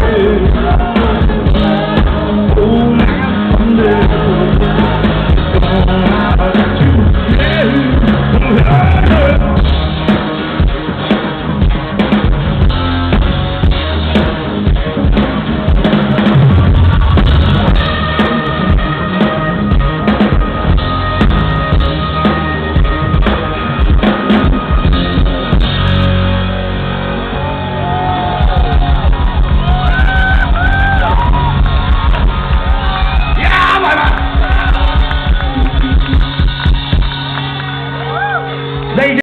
you.